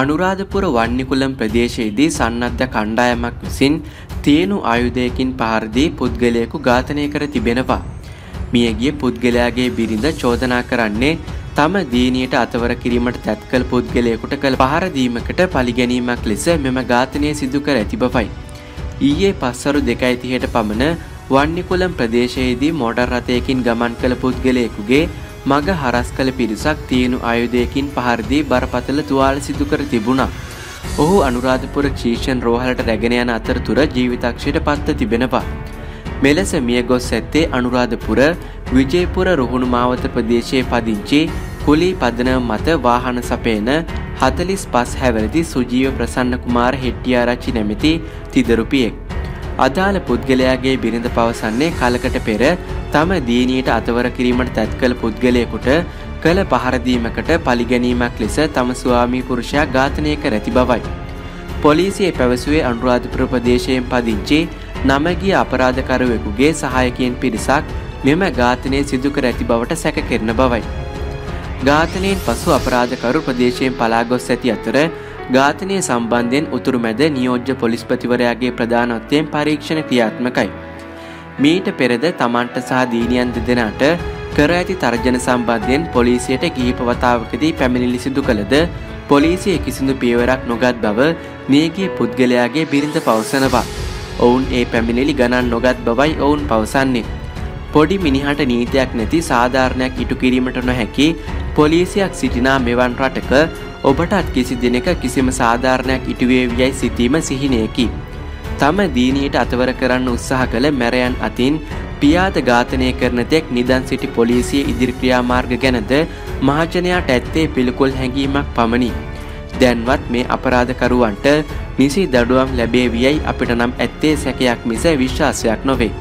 අනුරාධපුර වන්නිකුලම් ප්‍රදේශයේදී සන්නද්ධ කණ්ඩායමක් විසින් තේනු ආයුධයකින් පහරදී පුද්ගලයෙකු ඝාතනය කර තිබෙනවා. මියගිය පුද්ගලයාගේ බිරිඳ චෝදනා කරන්නේ තම දීනියට අතවර කිරීමට තැත් කළ පුද්ගලයෙකුට කළ පහරදීමකට පලිගැනීමක් ලෙස මෙම ඝාතනය සිදු කර ඇති බවයි. ඊයේ පස්සරු දෙකයි තිහට පමණ වන්නිකුලම් ප්‍රදේශයේදී මෝටර් රථයකින් ගමන් කළ පුද්ගලයෙකුගේ මග හරස් කළ පිරිසක් තියනු ආයුධයකින් පහරදී බරපතල තුවාල සිදු කර තිබුණා. ඔහු අනුරාධපුර චීෂන් රෝහලට රැගෙන යන අතරතුර ජීවිතක්ෂයට පත්ව තිබෙනවා. මෙලෙස මිය ගොස් ඇත්තේ අනුරාධපුර විජයපුර රුහුණු මාවත ප්‍රදේශයේ පදිංචි කුලී පදනම මත වාහන සපයන හතලිස් පස් හැවරදි සුජීව ප්‍රසන්න කුමාර හෙට්ටියාරච්චි නැමැති තිදරුපියෙක්. අදාළ පුද්ගලයාගේ බිරිඳ පවසන්නේ කලකට පෙර තම දීනීට අතවර කිරීමට තැත් කළ පුද්ගලයෙකුට කළ පහරදීමකට පලිගැනීමක් ලෙස තම ස්වාමී පුරුෂයා ඝාතනය කර ඇති බවයි. පොලිසිය පැවසුවේ අනුරාධපුර ප්‍රදේශයෙන් පදිංචි නමගිය අපරාධකරුවෙකුගේ සහායකයන් පිරිසක් මෙම ඝාතනය සිදු කර ඇති බවට සැක කෙරෙන බවයි. ඝාතනයෙන් පසු අපරාධකරු ප්‍රදේශයෙන් පලා ගොස් ඇති අතර ඝාතනය සම්බන්ධයෙන් උතුරු මැද නියෝජ්‍ය පොලිස්පතිවරයාගේ ප්‍රධානත්වයෙන් පරීක්ෂණ ක්‍රියාත්මකයි. මීට පෙරද තමන්ට සහ දීනියන් දෙදෙනට කර ඇති තර්ජන සම්බන්ධයෙන් පොලිසියට කිහිප වතාවකදී පැමිණිලි සිදු කළද පොලිසිය කිසිදු පියවරක් නොගත් බව මියගිය පුද්ගලයාගේ බිරිඳ පවසනවා. ඔවුන් ඒ පැමිණිලි ගණන් නොගත් බවයි ඔවුන් පවසන්නේ. පොඩි මිනිහට නීතියක් නැති සාධාරණයක් ඉටු කිරීමට නොහැකි පොලිසියක් සිටිනා මෙවන් රටක ඔබටත් කිසි දිනක කිසිම සාධාරණයක් ඉටුවේවියයි සිතීම සිහිනයකි. තම දීනීට අතවර කරන්න උත්සාහ කළ මැරයන් අතින් පියාද ඝාතනය කරන තෙක් නිදන් සිටි පොලිසිය ඉදිරික්‍රියාමාර්ග ගැනද මහජනයාට ඇත්තේ පිළිකුල් හැඟීමක් පමණි. දැන්වත් මේ අපරාධකරුවන්ට නිසි දඩුවම් ලැබේවියයි අපිට නම් ඇත්තේ සැකයක් මිස විශ්වාසයක් නොවේ.